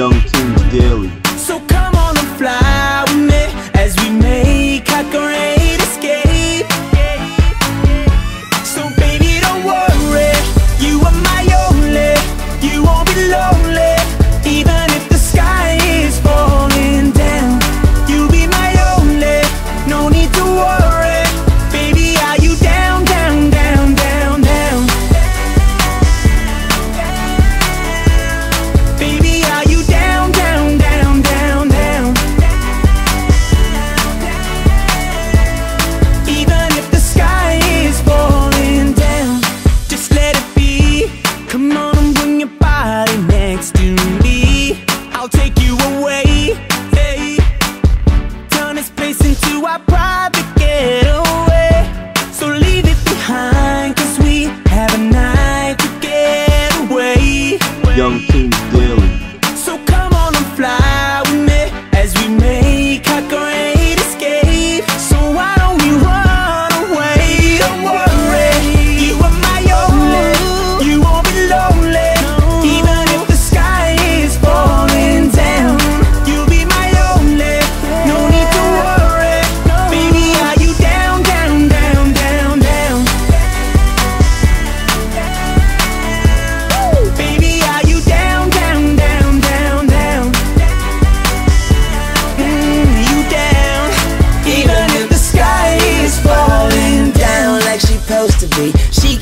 Young Kings Daily. So come on and fly with me as we make a great escape. So baby, don't worry, you are my only, you won't be lonely. young team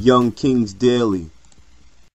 Young Kings Daily.